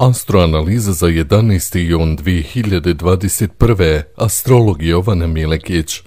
Astroanaliza za 11. jun 2021. Astrolog Jovana Milekić.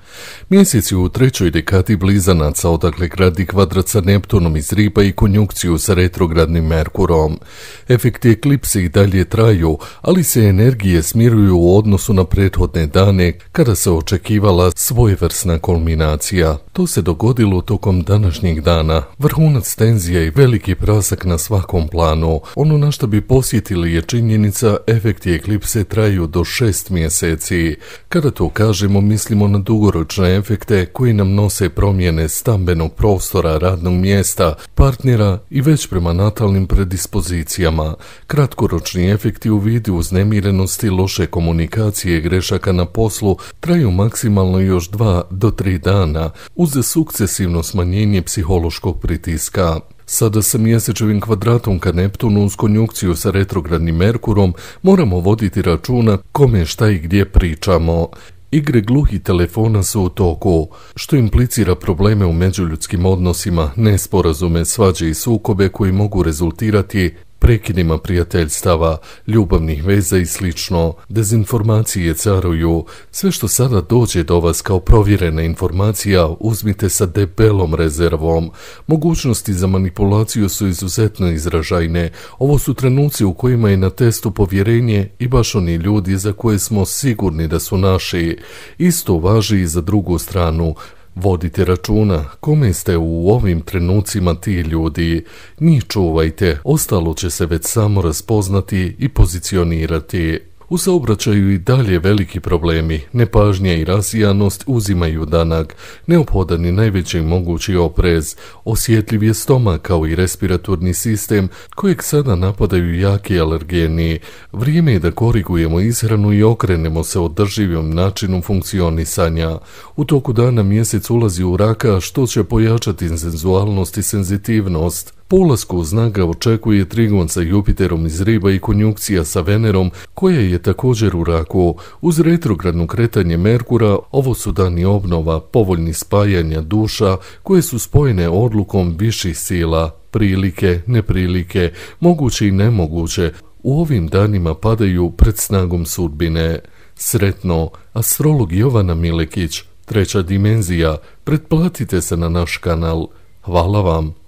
Mjesec je u trećoj dekadi blizanaca odakle gradi kvadrat sa Neptunom iz Riba i konjukciju sa retrogradnim Merkurom. Efekti eklipse i dalje traju, ali se energije smiruju u odnosu na prethodne dane kada se očekivala svojevrsna kulminacija. To se dogodilo tokom današnjeg dana. Vrhunac tenzija i veliki prasak na svakom planu. Ono na što bi posjetili je činjenica efekti eklipse traju do šest mjeseci. Kada to kažemo mislimo na dugoročne efekte koji nam nose promjene stambenog prostora, radnog mjesta, partnera i već prema natalnim predispozicijama. Kratkoročni efekti u vidu uznemirenosti, loše komunikacije i grešaka na poslu traju maksimalno još dva do tri dana uz sukcesivno smanjenje psihološkog pritiska. Sada sa mjesečevim kvadratom ka Neptunu uz konjukciju sa retrogradnim Merkurom moramo voditi računa kome šta i gdje pričamo. Igre gluhih telefona su u toku, što implicira probleme u međuljudskim odnosima, nesporazume, svađe i sukobe koji mogu rezultirati prekidima prijateljstava, ljubavnih veza i slično, dezinformacije caruju, sve što sada dođe do vas kao provjerena informacija uzmite sa debelom rezervom. Mogućnosti za manipulaciju su izuzetno izražajne, ovo su trenuci u kojima je na testu povjerenje i baš oni ljudi za koje smo sigurni da su naši. Isto važi i za drugu stranu, Vodite računa kome ste u ovim trenucima ti ljudi, njih čuvajte, ostalo će se već samo raspoznati i pozicionirati. U saobraćaju i dalje veliki problemi, nepažnja i rasijanost uzimaju danak, neophodan je najveći mogući oprez, osjetljiv je stomak kao i respiratorni sistem kojeg sada napadaju jaki alergeni. Vrijeme je da korigujemo ishranu i okrenemo se održivom načinu funkcionisanja. U toku dana mjesec ulazi u raka što će pojačati senzualnost i senzitivnost. Po ulasku u znaga očekuje trigon sa Jupiterom iz riba i konjukcija sa Venerom, koja je također u raku. Uz retrogradno kretanje Merkura, ovo su dani obnova, povoljni spajanja duša, koje su spojene odlukom viših sila, prilike, neprilike, moguće i nemoguće, u ovim danima padaju pred snagom sudbine. Sretno, astrolog Jovana Milekić, treća dimenzija, pretplatite se na naš kanal. Hvala vam.